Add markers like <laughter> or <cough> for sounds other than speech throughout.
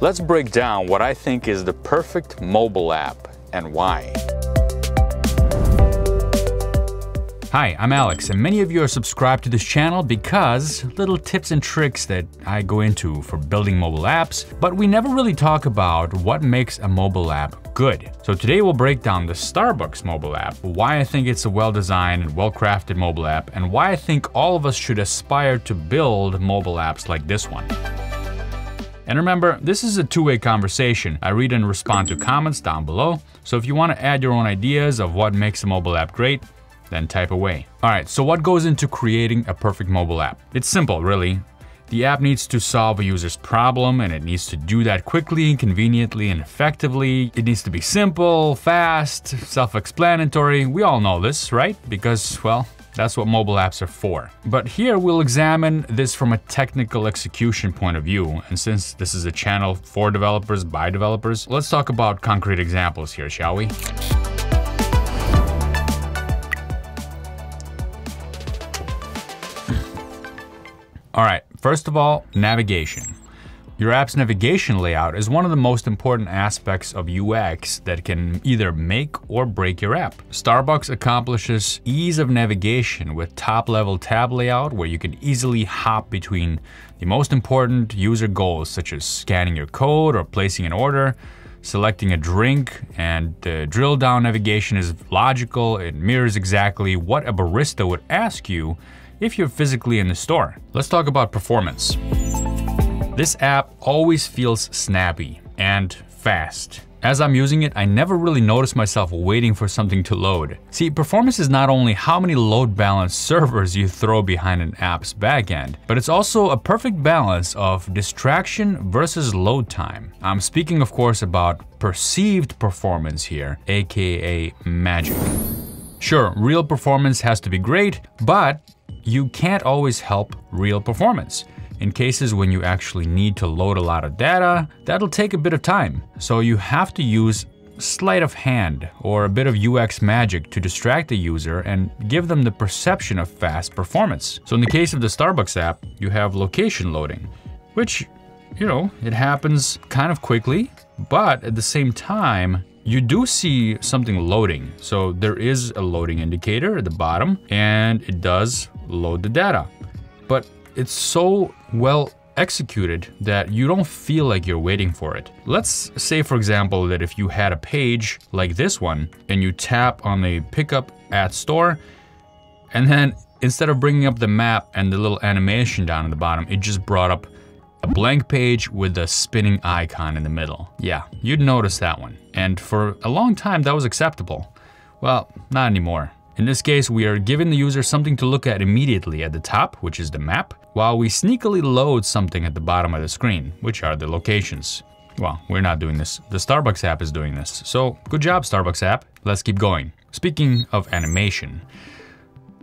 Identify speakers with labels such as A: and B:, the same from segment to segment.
A: let's break down what I think is the perfect mobile app and why.
B: Hi, I'm Alex, and many of you are subscribed to this channel because little tips and tricks that I go into for building mobile apps, but we never really talk about what makes a mobile app good. So today we'll break down the Starbucks mobile app, why I think it's a well-designed and well-crafted mobile app, and why I think all of us should aspire to build mobile apps like this one. And remember, this is a two-way conversation. I read and respond to comments down below, so if you want to add your own ideas of what makes a mobile app great, then type away. All right, so what goes into creating a perfect mobile app? It's simple, really. The app needs to solve a user's problem and it needs to do that quickly, conveniently, and effectively. It needs to be simple, fast, self-explanatory. We all know this, right? Because, well, that's what mobile apps are for. But here we'll examine this from a technical execution point of view. And since this is a channel for developers by developers, let's talk about concrete examples here, shall we? All right, first of all, navigation. Your app's navigation layout is one of the most important aspects of UX that can either make or break your app. Starbucks accomplishes ease of navigation with top-level tab layout where you can easily hop between the most important user goals such as scanning your code or placing an order, selecting a drink, and the drill down navigation is logical. It mirrors exactly what a barista would ask you if you're physically in the store. Let's talk about performance. This app always feels snappy and fast. As I'm using it, I never really notice myself waiting for something to load. See, performance is not only how many load balance servers you throw behind an app's backend, but it's also a perfect balance of distraction versus load time. I'm speaking, of course, about perceived performance here, aka magic. Sure, real performance has to be great, but you can't always help real performance. In cases when you actually need to load a lot of data, that'll take a bit of time. So you have to use sleight of hand or a bit of UX magic to distract the user and give them the perception of fast performance. So in the case of the Starbucks app, you have location loading, which, you know, it happens kind of quickly, but at the same time, you do see something loading. So there is a loading indicator at the bottom and it does load the data. But it's so well executed that you don't feel like you're waiting for it. Let's say, for example, that if you had a page like this one and you tap on the pickup at store, and then instead of bringing up the map and the little animation down at the bottom, it just brought up a blank page with a spinning icon in the middle. Yeah, you'd notice that one. And for a long time, that was acceptable. Well, not anymore. In this case, we are giving the user something to look at immediately at the top, which is the map, while we sneakily load something at the bottom of the screen, which are the locations. Well, we're not doing this. The Starbucks app is doing this. So good job, Starbucks app. Let's keep going. Speaking of animation,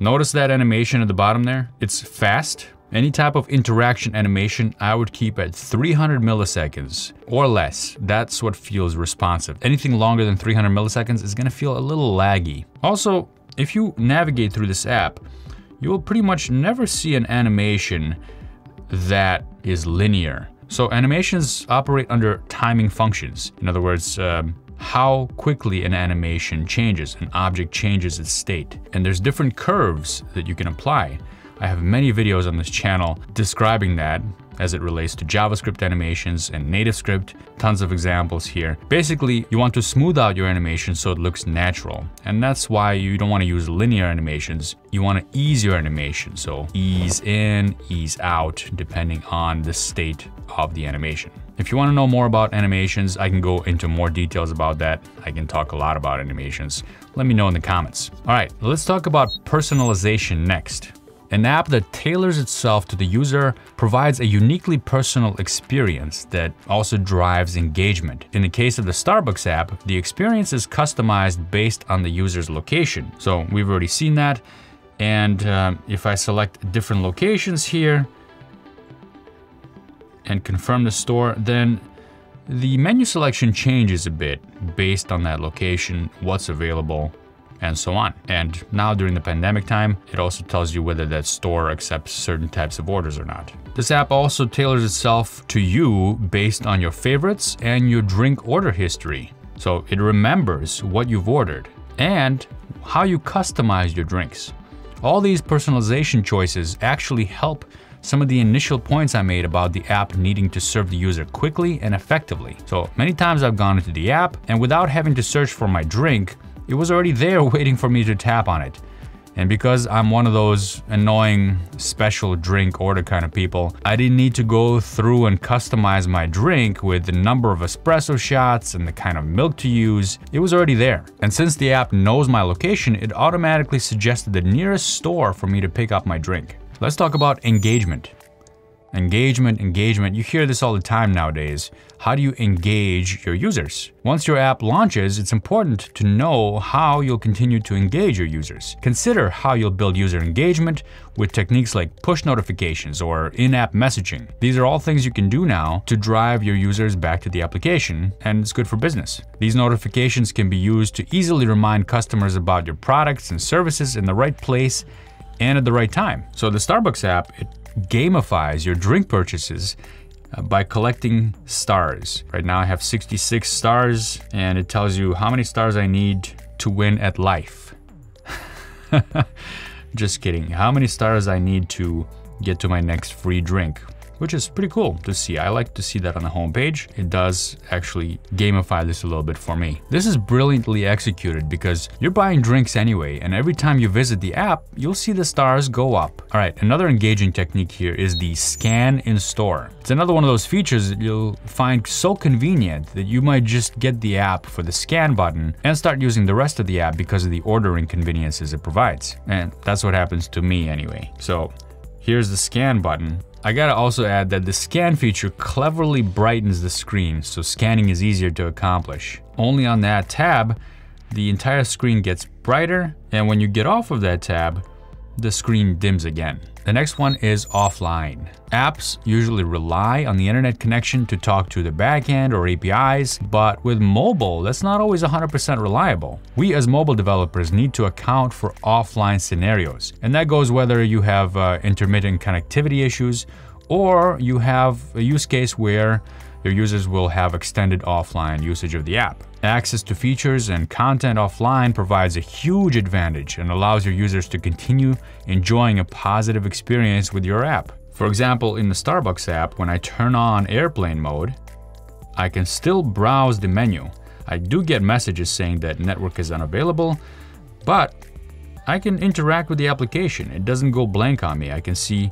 B: notice that animation at the bottom there? It's fast, any type of interaction animation I would keep at 300 milliseconds or less. That's what feels responsive. Anything longer than 300 milliseconds is gonna feel a little laggy. Also, if you navigate through this app, you will pretty much never see an animation that is linear. So animations operate under timing functions. In other words, um, how quickly an animation changes, an object changes its state. And there's different curves that you can apply. I have many videos on this channel describing that as it relates to JavaScript animations and NativeScript. tons of examples here. Basically, you want to smooth out your animation so it looks natural. And that's why you don't want to use linear animations. You want to ease your animation. So ease in, ease out, depending on the state of the animation. If you want to know more about animations, I can go into more details about that. I can talk a lot about animations. Let me know in the comments. All right, let's talk about personalization next. An app that tailors itself to the user provides a uniquely personal experience that also drives engagement. In the case of the Starbucks app, the experience is customized based on the user's location. So we've already seen that. And uh, if I select different locations here and confirm the store, then the menu selection changes a bit based on that location, what's available, and so on. And now during the pandemic time, it also tells you whether that store accepts certain types of orders or not. This app also tailors itself to you based on your favorites and your drink order history. So it remembers what you've ordered and how you customize your drinks. All these personalization choices actually help some of the initial points I made about the app needing to serve the user quickly and effectively. So many times I've gone into the app and without having to search for my drink, it was already there <laughs> waiting for me to tap on it. And because I'm one of those annoying special drink order kind of people, I didn't need to go through and customize my drink with the number of espresso shots and the kind of milk to use. It was already there. And since the app knows my location, it automatically suggested the nearest store for me to pick up my drink. Let's talk about engagement. Engagement, engagement, you hear this all the time nowadays. How do you engage your users? Once your app launches, it's important to know how you'll continue to engage your users. Consider how you'll build user engagement with techniques like push notifications or in-app messaging. These are all things you can do now to drive your users back to the application, and it's good for business. These notifications can be used to easily remind customers about your products and services in the right place and at the right time. So the Starbucks app, it gamifies your drink purchases uh, by collecting stars. Right now I have 66 stars and it tells you how many stars I need to win at life. <laughs> Just kidding. How many stars I need to get to my next free drink which is pretty cool to see. I like to see that on the homepage. It does actually gamify this a little bit for me. This is brilliantly executed because you're buying drinks anyway, and every time you visit the app, you'll see the stars go up. All right, another engaging technique here is the scan in store. It's another one of those features that you'll find so convenient that you might just get the app for the scan button and start using the rest of the app because of the ordering conveniences it provides. And that's what happens to me anyway. So here's the scan button I gotta also add that the scan feature cleverly brightens the screen, so scanning is easier to accomplish. Only on that tab, the entire screen gets brighter, and when you get off of that tab, the screen dims again. The next one is offline. Apps usually rely on the internet connection to talk to the backend or APIs, but with mobile, that's not always 100% reliable. We as mobile developers need to account for offline scenarios, and that goes whether you have uh, intermittent connectivity issues or you have a use case where your users will have extended offline usage of the app. Access to features and content offline provides a huge advantage and allows your users to continue enjoying a positive experience with your app. For example, in the Starbucks app, when I turn on airplane mode, I can still browse the menu. I do get messages saying that network is unavailable, but I can interact with the application. It doesn't go blank on me. I can see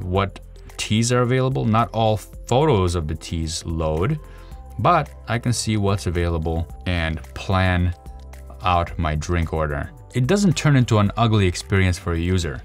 B: what teas are available. Not all photos of the teas load, but I can see what's available and plan out my drink order. It doesn't turn into an ugly experience for a user.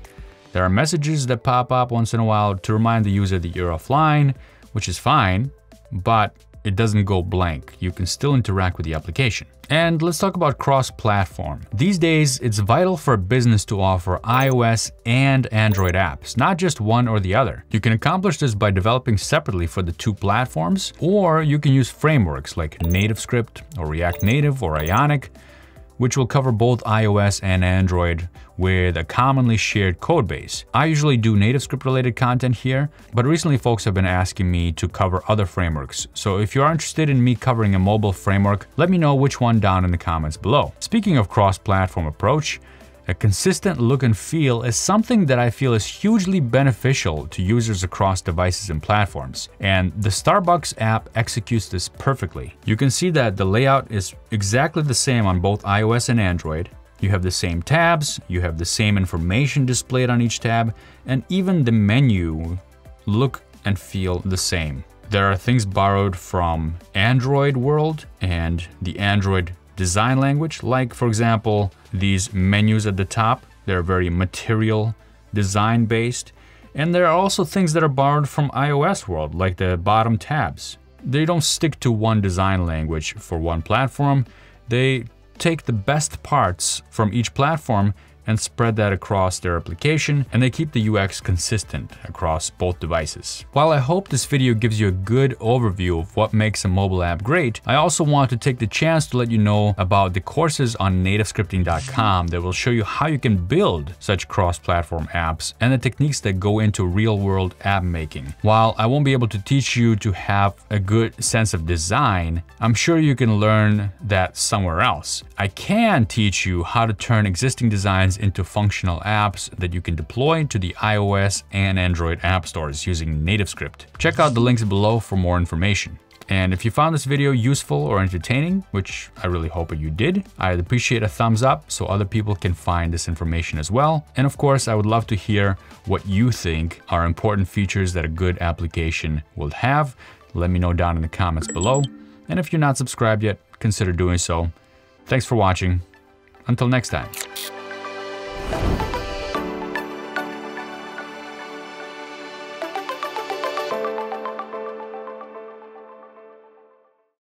B: There are messages that pop up once in a while to remind the user that you're offline, which is fine, but it doesn't go blank. You can still interact with the application. And let's talk about cross-platform. These days, it's vital for a business to offer iOS and Android apps, not just one or the other. You can accomplish this by developing separately for the two platforms, or you can use frameworks like NativeScript or React Native or Ionic which will cover both iOS and Android with a commonly shared codebase. I usually do NativeScript related content here, but recently folks have been asking me to cover other frameworks. So if you are interested in me covering a mobile framework, let me know which one down in the comments below. Speaking of cross-platform approach, a consistent look and feel is something that I feel is hugely beneficial to users across devices and platforms, and the Starbucks app executes this perfectly. You can see that the layout is exactly the same on both iOS and Android. You have the same tabs, you have the same information displayed on each tab, and even the menu look and feel the same. There are things borrowed from Android world and the Android design language, like for example, these menus at the top. They're very material design based. And there are also things that are borrowed from iOS world, like the bottom tabs. They don't stick to one design language for one platform. They take the best parts from each platform and spread that across their application, and they keep the UX consistent across both devices. While I hope this video gives you a good overview of what makes a mobile app great, I also want to take the chance to let you know about the courses on nativescripting.com that will show you how you can build such cross-platform apps and the techniques that go into real-world app making. While I won't be able to teach you to have a good sense of design, I'm sure you can learn that somewhere else. I can teach you how to turn existing designs into functional apps that you can deploy to the iOS and Android app stores using NativeScript. Check out the links below for more information. And if you found this video useful or entertaining, which I really hope you did, I'd appreciate a thumbs up so other people can find this information as well. And of course, I would love to hear what you think are important features that a good application will have. Let me know down in the comments below. And if you're not subscribed yet, consider doing so. Thanks for watching. Until next time. Thank you.